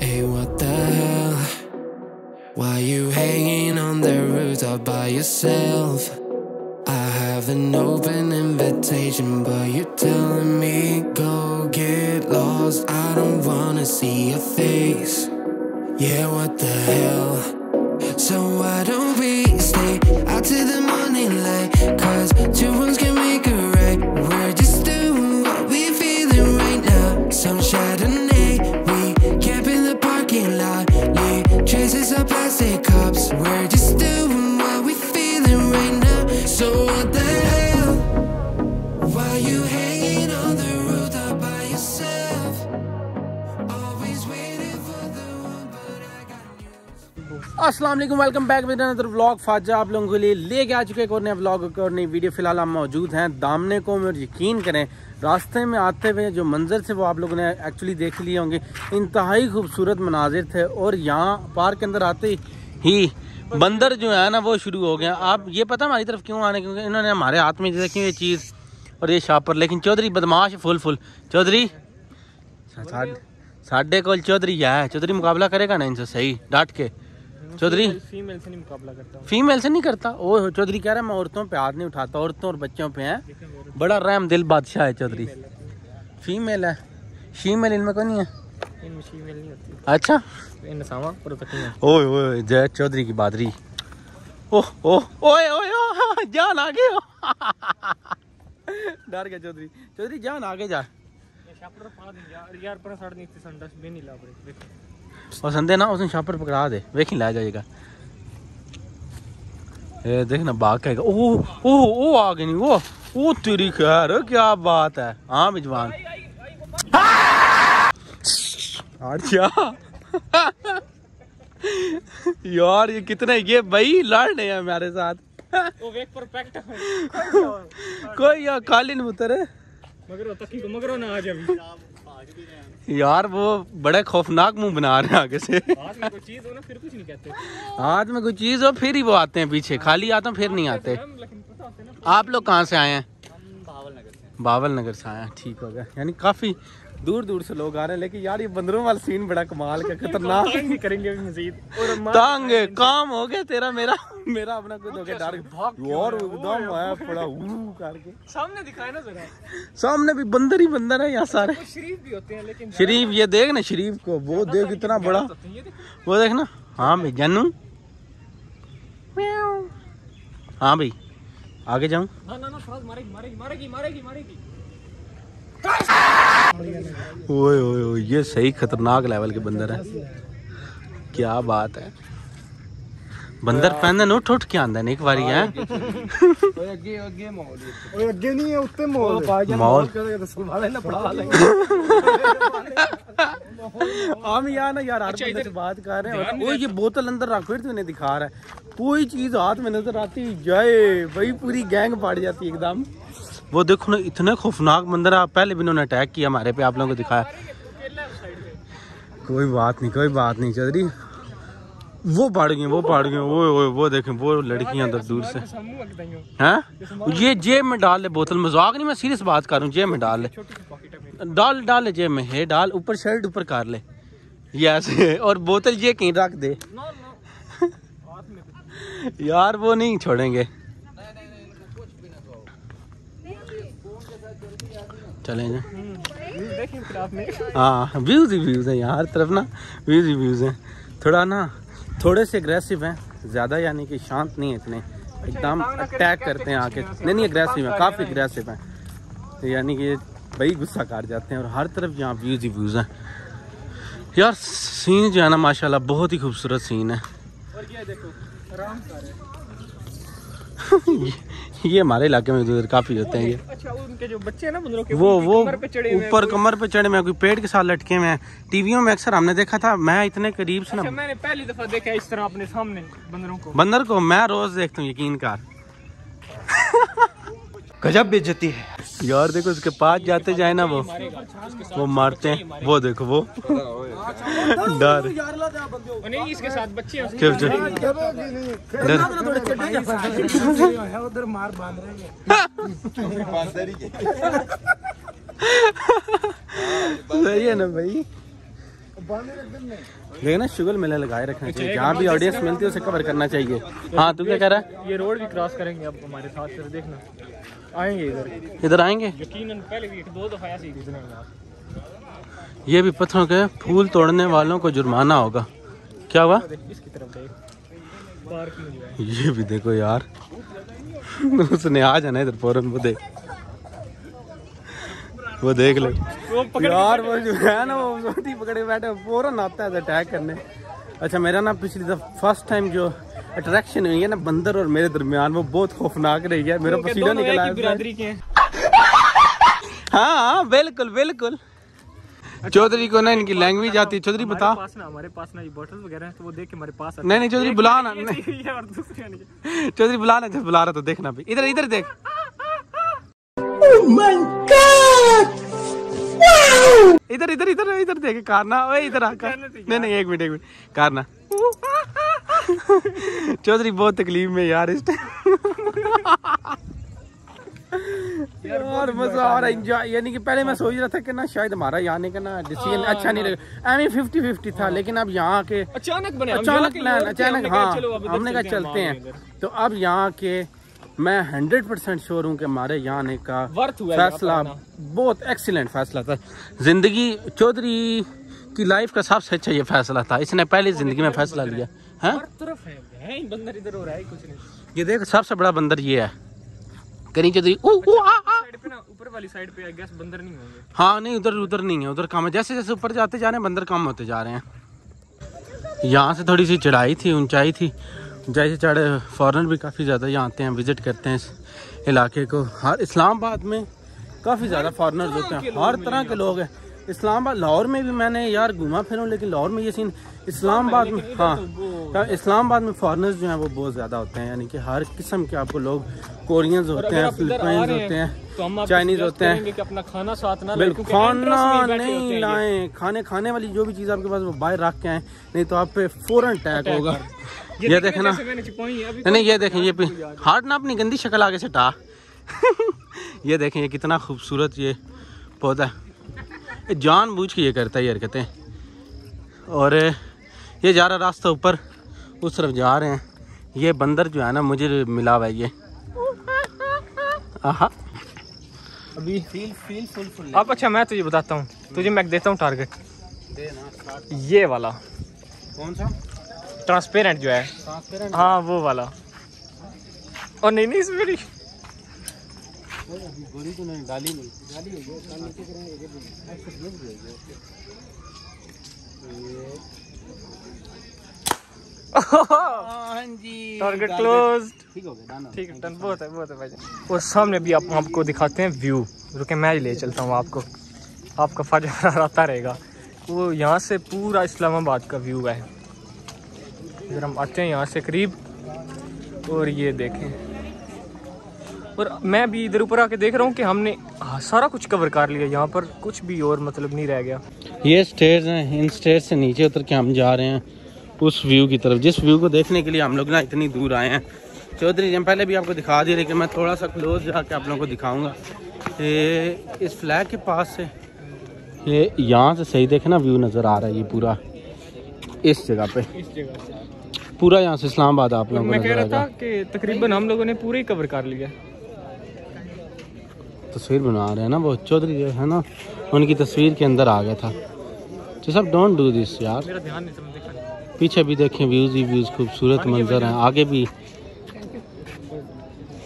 Hey, what the hell? Why you hanging on the rooftop by yourself? I have an open invitation, but you're telling me go get lost. I don't wanna see your face. Yeah, what the hell? So why don't we stay out to the you. अस्सलाम वालेकुम back with another vlog फाजा आप लोगों के लिए लेके आ चुके एक और नया व्लॉग और नई वीडियो फ़िलहाल हम मौजूद हैं दामने को और यकीन करें, रास्ते में आते हुए जो मंजर थे वो आप लोगों ने एक्चुअली देख लिए होंगे। इंतहाई खूबसूरत मनाजिर थे और यहाँ पार्क के अंदर आते ही बंदर जो है ना, वो शुरू हो गया आप ये पता हमारी तरफ़ क्यों आने, क्योंकि इन्होंने हमारे हाथ में देखी ये चीज़ और ये शापर लेकिन चौधरी, बदमाश, फुल फुल। चौधरी, साढ़े को चौधरी है। चौधरी मुकाबला करेगा ना इनसे सही, डांट के? चौधरी? फीमेल से नहीं मुकाबला करता फीमेल से नहीं करता? वो चौधरी कह रहा है मैं औरतों पे हाथ नहीं उठाता औरतों और बच्चों पे है। बड़ा रहम दिल बादशाह है चौधरी। फीमेल है फीमेल इनमें कोई नहीं है अच्छा। है ओए ओए जय चौधरी की बादरी। ओह ओह ओए ओए ओए, जान आगे हो। डर गया चौधरी। चौधरी जान आगे जा। और संदे ना उसने शापर पकड़ा दे। वेख ला जाएगा। ये देख ना बाग कहेगा ओ ओ ओ आ गई नहीं वो ओ तेरी खैर क्या बात है। हाँ मिजवान अच्छा यार ये कितने ये भाई लड़ रहे हैं हमारे साथ। वेक परफेक्ट कोई यार काली नहीं उतरे। मगर मगर ना आ जाए। यार वो बड़े खौफनाक मुँह बना रहे हैं आगे से। हाथ में कोई चीज़ हो ना फिर कुछ नहीं कहते। हाथ में कोई चीज़ हो फिर ही वो आते हैं पीछे। खाली आता फिर नहीं आते। आप लोग कहाँ से आए हैं? बावल नगर से बावल नगर से आए हैं ठीक हो गया। यानी काफ़ी दूर दूर से लोग आ रहे हैं लेकिन यार ये बंदरों वाला सीन बड़ा कमाल का खतरनाक करेंगे मजीद? और तंग काम हो गया तेरा मेरा मेरा अपना खुद हो गया डर यार एकदम आया पड़ा करके। सामने दिखाए ना जरा। सामने भी बंदर ही बंदर है यहाँ सारे। शरीफ भी होते हैं लेकिन शरीफ ये देख ना शरीफ को वो देख इतना बड़ा। वो देख ना। हाँ भाई जानू। हाँ भाई आगे जाऊँ। ना ना ना मारेगी मारेगी मारेगी मारेगी मारेगी। ओए ओए ये सही खतरनाक लेवल के बंदर है। क्या बात है। बंदर पहने नो ठोट के आंदा ने एक बारी है। ओए अगे अगे मॉल ओए अगे नहीं है उत्ते मॉल मॉल। कर सुन वाले ना पढ़ा ले हम यार ना यार अच्छा इधर बात कर रहे हैं ओए ये बोतल अंदर रख फिर तूने तो दिखा रहा है। कोई चीज़ हाथ में नज़र आती जाए भाई पूरी गैंग पड़ जाती एकदम। वो देखो ना इतने खौफनाक मंदिर है पहले भी इन्होंने अटैक किया हमारे पे आप लोगों को दिखाया। कोई बात नहीं कोई बात नहीं चौधरी। वो पड़ गए वो पड़ गए वो वो वो देखें वो लड़कियाँ अंदर दूर से। है? ये जेब में डाल ले बोतल मज़ाक नहीं मैं सीरियस बात कर रहा हूँ जेब में डाल ले। डाल डाल ले जेब में है डाल ऊपर शर्ट ऊपर कर ले। ये ऐसे और बोतल ये कहीं रख दे। यार वो नहीं छोड़ेंगे। चलें जा देखिए फिर आपने हाँ व्यूज़ ही व्यूज़ हैं यहाँ हर तरफ़ ना व्यूज़ ही व्यूज़ हैं। थोड़ा ना थोड़े से अग्रेसिव हैं ज़्यादा यानी कि शांत नहीं है इतने। एकदम अटैक करते हैं आके। नहीं नहीं अग्रेसिव हैं काफ़ी अग्रेसिव हैं। यानी कि भाई गुस्सा कर जाते हैं और हर तरफ़ यहाँ व्यूज़ ही व्यूज़ हैं। यार सीन जो है ना माशाल्लाह बहुत ही खूबसूरत सीन है। और ये देखो आराम कर रहे हैं। ये, हमारे इलाके में उधर काफ़ी होते हैं ये। अच्छा उनके जो बच्चे हैं ना बंदरों के वो वो ऊपर कमर पे चढ़े हुए हैं, कोई पेड़ के साथ लटके हुए हैं। टीवियों में अक्सर हमने देखा था मैं इतने करीब से अच्छा मैंने पहली दफ़ा देखा इस तरह अपने सामने बंदरों को। बंदर को मैं रोज देखता हूँ यकीन कर गजब बेचती है। यार देखो उसके पास जाते जाए ना वो। वो मारते हैं। वो देखो वो। डर। इसके साथ बच्चे हैं। क्यों डर। उधर मार बाँध रहे हैं सही है ना भाई? लेकिन ना शुगर मेला लगाए रखना चाहिए। जहाँ भी ऑडियंस मिलती है उसे कवर करना चाहिए। हाँ तू क्या कह रहा है? ये रोड भी क्रॉस करेंगे अब हमारे साथ फिर देखना। आएँगे इधर। इधर आएँगे? यकीनन पहले भी एक दो दफ़ा ऐसे ही गुजरे ये भी पत्थरों के फूल तोड़ने वालों को जुर्माना होगा। क्या हुआ? इसकी तरफ़ देख। पार्किंग जो ये भी देखो यार। उसने आ जाना इधर फ़ौरन वो देख। वो देख ले। वो पकड़ यार वो जो है ना वो रोटी पकड़े बैठे फ़ौरन आता है अटैक करने। अच्छा मेरा ना पिछली दफ़ा फ़र्स्ट टाइम जो अट्रैक्शन हुई है ना बंदर और मेरे दरमियान वो बहुत खौफनाक रही है। मेरा पसीना निकला है। बिरादरी के हैं। हाँ बिल्कुल बिल्कुल। चौधरी को ना इनकी लैंग्वेज आती है। चौधरी बता। हमारे पास ना हमारे पास ना ये बॉटल वगैरह हैं तो वो देख के हमारे पास नहीं नहीं चौधरी। बुला ना। चौधरी बुला ना बुला रहा तो देखना भी इधर इधर देख। इधर इधर इधर इधर देख कारना। ओए इधर आ कार। नहीं नहीं एक मिनट एक मिनट। कारना। चौधरी बहुत तकलीफ़ में यार इस टाइम यार मज़ा आ रहा एंजॉय यानी कि पहले मैं सोच रहा था कि ना शायद हमारा यहाँ आने का ना डिसीज़न अच्छा नहीं लगा एम फिफ्टी फिफ्टी था लेकिन अब यहाँ के अचानक बने अचानक प्लान अचानक हाँ हमने कहा चलते हैं। तो अब यहाँ के मैं हंड्रेड परसेंट श्योर हूँ कि हमारे यहाँ आने का फैसला बहुत एक्सीलेंट फैसला था। ज़िंदगी चौधरी की लाइफ का सबसे अच्छा ये फैसला था। इसने पहली ज़िंदगी में फैसला लिया। है। है? ये देख सबसे बड़ा बंदर ये है। करी चौधरी ऊ, ऊ, आ, आ। साइड पे ना ऊपर वाली साइड पे आई गेस बंदर नहीं होंगे। हाँ नहीं उधर उधर नहीं है उधर कम है। जैसे जैसे ऊपर जाते जा रहे हैं बंदर कम होते जा रहे हैं। यहाँ से थोड़ी सी चढ़ाई थी ऊंचाई थी। ऊंचाई चाड़े चढ़े फॉरन भी काफ़ी ज़्यादा यहाँ आते हैं विज़िट करते हैं इस इलाके को। हर इस्लामाबाद में काफ़ी ज़्यादा फॉरेनर्स होते हैं। हर तरह के लोग हैं। इस्लामाबाद लाहौर में भी मैंने यार घूमा फिर लेकिन लाहौर में ये सीन इस्लामाबाद में हाँ। हाँ, इस्लामाबाद में फॉरनर्स जो हैं वो बहुत ज़्यादा होते हैं यानी कि हर किस्म के आपको लोग कोरियंस होते हैं फिलिपाइंस होते हैं हैं तो हम आपको चाइनीज़ होते हैं। अपना खाना साथ ना बिल्कुल खाना ही होते नहीं हैं। लाएँ खाने खाने वाली जो भी चीज़ आपके पास वो बाहर रख के आए नहीं तो आप पे फ़ौरन अटैक होगा। ये देखें ना है, नहीं ये देखें ये हार्ट ना अपनी गंदी शक्ल आगे से टा ये देखें ये कितना खूबसूरत ये पौधा। ये जानबूझ के ये करता है ये हरकतें और ये जा रहा रास्ता ऊपर उस तरफ़ जा रहे हैं। ये बंदर जो है ना मुझे मिला हुआ है ये। आहा। अभी फील फील फुल फुल अब अच्छा मैं तुझे बताता हूँ। तुझे मैं देता हूँ टारगेट ये वाला। कौन सा? ट्रांसपेरेंट जो है। हाँ वो वाला। और नहीं नहीं इसमें गोली तो नहीं डाली नहीं डाली टारगेट क्लोज ठीक हो गया। ठीक है बहुत है बहुत है भाई और सामने भी आप आपको दिखाते हैं व्यू रुके मैं ही ले चलता हूँ आपको। आपका फजर आता रहेगा। वो यहाँ से पूरा इस्लामाबाद का व्यू है। इधर हम आते हैं यहाँ से करीब और ये देखें। और मैं भी इधर ऊपर आके देख रहा हूँ कि हमने सारा कुछ कवर कर लिया यहाँ पर कुछ भी और मतलब नहीं रह गया। ये स्टेज हैं इन स्टेज से नीचे उतर के हम जा रहे हैं उस व्यू की तरफ़। जिस व्यू को देखने के लिए हम लोग ना इतनी दूर आए हैं। चौधरी जी पहले भी आपको दिखा दिए लेकिन मैं थोड़ा सा क्लोज जाके आप लोगों को दिखाऊँगा। ये इस फ्लैग के पास से ये यहाँ से सही देखे ना व्यू नज़र आ रहा है ये पूरा। इस जगह पे। इस जगह पूरा यहाँ से इस्लामाबाद आप लोगों को मैं कह रहा था कि तकरीबन हम लोगों ने पूरे ही कवर कर लिया। तस्वीर बना रहे हैं ना वो चौधरी जो है ना उनकी तस्वीर के अंदर आ गया था। तो सब डोंट डू दिस यार। पीछे भी देखें व्यूज़ ही व्यूज़ खूबसूरत मंजर हैं आगे भी।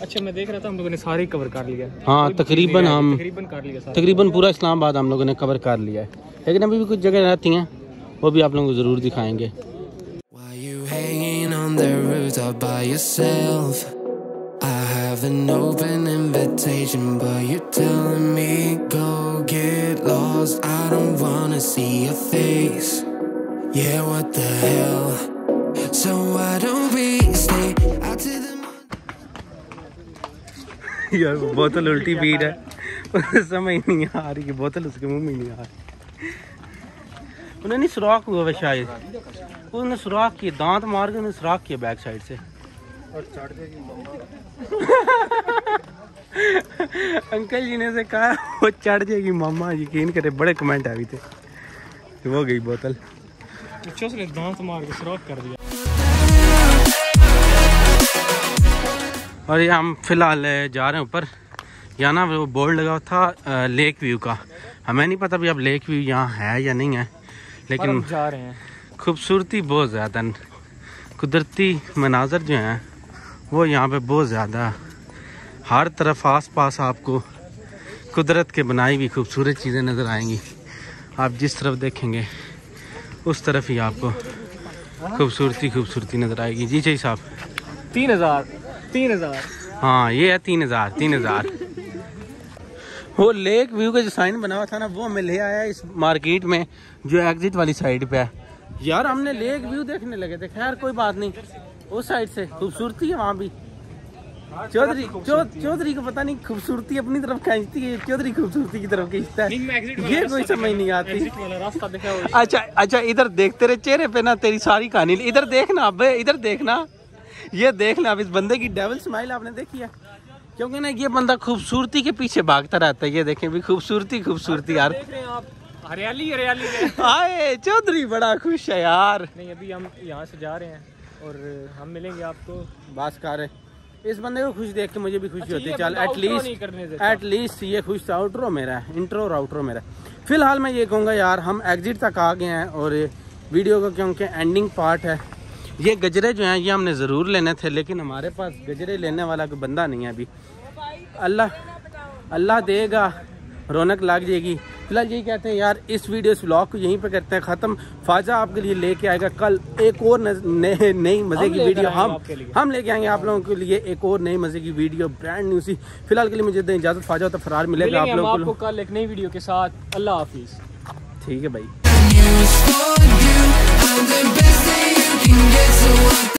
अच्छा मैं देख रहा था हम लोगों ने सारे कवर कर लिया। हाँ, तकरीबन हम- तकरीबन कर लिया तकरीबन पूरा इस्लामाबाद हम लोगों ने कवर कर लिया है। लेकिन अभी भी कुछ जगह रहती हैं वो भी आप लोगों को ज़रूर दिखाएँगे। have an open invitation, but you're telling me go get lost. I don't wanna see your face. Yeah, what the hell? So why don't we stay out to the यार वो बोतल उल्टी पीट है उसे समझ नहीं आ रही कि बोतल उसके मुंह में नहीं आ रही उन्हें नहीं सुराख हुआ है शायद उन्होंने सुराख किए दांत मार के उन्हें सुराख किया बैक साइड से अंकल जी ने से कहा वो चढ़ जाएगी मामा यकीन करे बड़े कमेंट आ आए थे। वो गई बोतल। चूस ने दांत मार के सुराख कर दिया। और ये हम फ़िलहाल जा रहे हैं ऊपर। यहाँ ना वो बोर्ड लगा हुआ था लेक व्यू का। हमें नहीं पता भी अब लेक व्यू यहाँ है या नहीं है लेकिन जा रहे हैं। खूबसूरती बहुत ज़्यादा कुदरती मनाजर जो हैं वो यहाँ पे बहुत ज़्यादा हर तरफ़ आस पास आपको कुदरत के बनाई हुई खूबसूरत चीज़ें नज़र आएँगी। आप जिस तरफ़ देखेंगे उस तरफ़ ही आपको खूबसूरती खूबसूरती नज़र आएगी। जी जी साहब। तीन हज़ार तीन हज़ार। हाँ ये है तीन हज़ार तीन हज़ार। वो लेक व्यू का जो साइन बना हुआ था ना वो हमें ले आया इस मार्केट में जो एग्जिट वाली साइड पे है। यार हमने लेक व्यू देखने लगे थे। खैर कोई बात नहीं। उस साइड से। खूबसूरती है वहाँ भी। चौधरी चौधरी को पता नहीं खूबसूरती अपनी तरफ़ खींचती है चौधरी खूबसूरती की तरफ़ खींचता है। ये कोई समझ नहीं आती। रास्ता देखा अच्छा अच्छा इधर देख तेरे चेहरे पे ना तेरी सारी कहानी। इधर देखना अब इधर देखना। ये देखना अब इस बंदे की डेवल स्माइल आपने देखी है। क्योंकि ना ये बंदा खूबसूरती के पीछे भागता रहता है ये देखें भी। खूबसूरती खूबसूरती यार। देख रहे हैं आप हरियाली हरियाली आए चौधरी बड़ा खुश है यार। नहीं अभी हम यहाँ से जा रहे हैं। और हम मिलेंगे आपको। बस कर इस बंदे को खुश देख के मुझे भी खुशी अच्छा, होती है चल एटलीस्ट एटलीस्ट ये खुश था आउटरो मेरा है इंट्रो और आउटरो मेरा फ़िलहाल मैं ये कहूँगा यार हम एग्जिट तक आ गए हैं और वीडियो का क्योंकि एंडिंग पार्ट है। ये गजरे जो हैं ये हमने ज़रूर लेने थे लेकिन हमारे पास गजरे लेने वाला कोई बंदा नहीं है अभी। अल्लाह अल्लाह देगा रौनक लग जाएगी। फ़िलहाल यही कहते हैं यार इस वीडियो इस ब्लॉग को यहीं पर करते हैं ख़त्म। फाजा आपके लिए लेके आएगा कल। एक और नई मज़े की वीडियो हम हम लेके आएँगे आप लोगों के लिए एक और नई मज़े की वीडियो ब्रांड न्यू सी। फ़िलहाल के लिए मुझे इजाज़त फाजा होता फरार मिलेगा आप लोगों को। कल एक नई वीडियो के साथ। अल्लाह हाफिज़। ठीक है भाई।